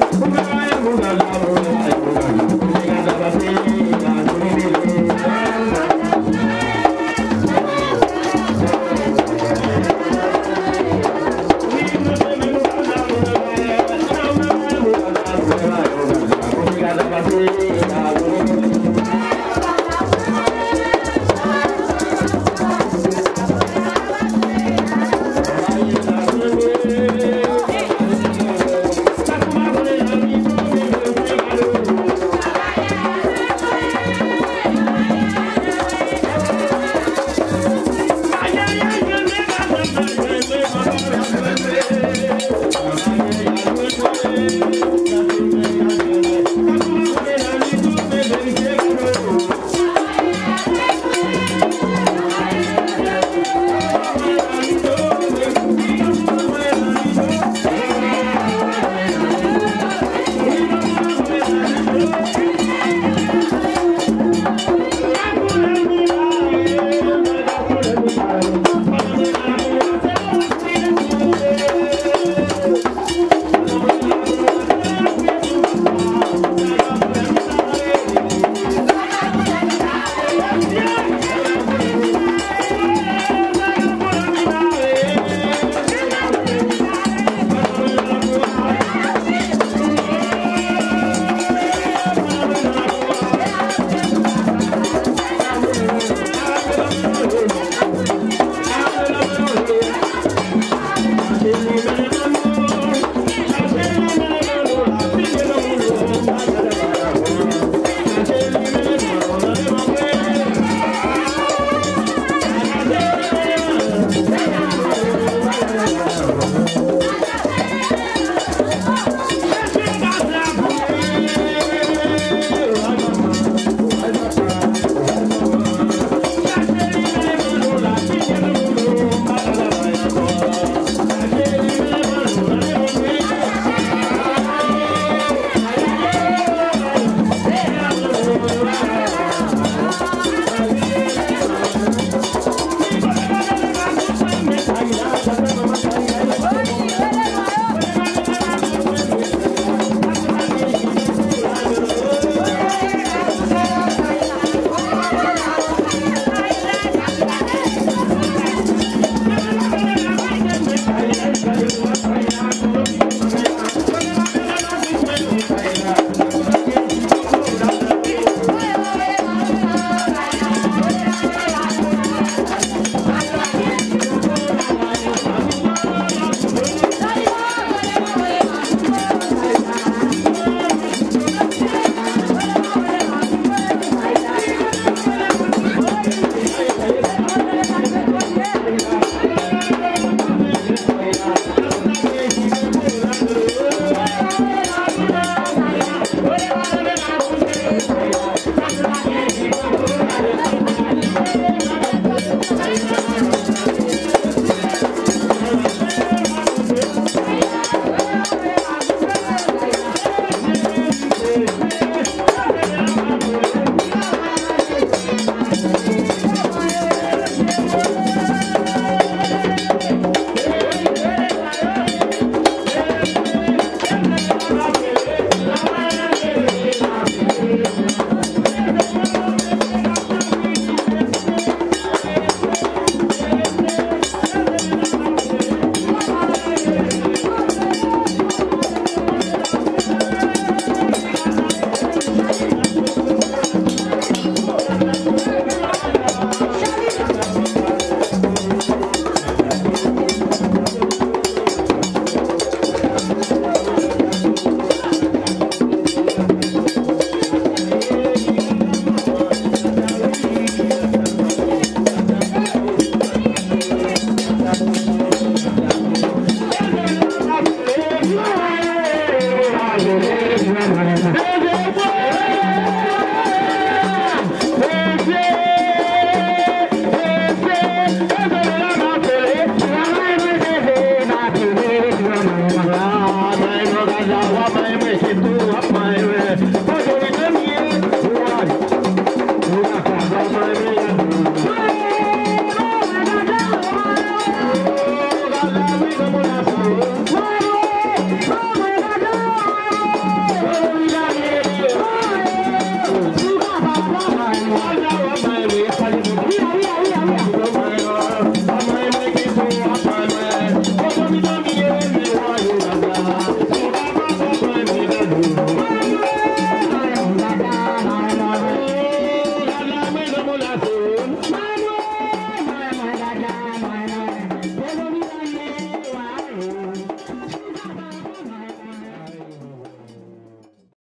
Gracias.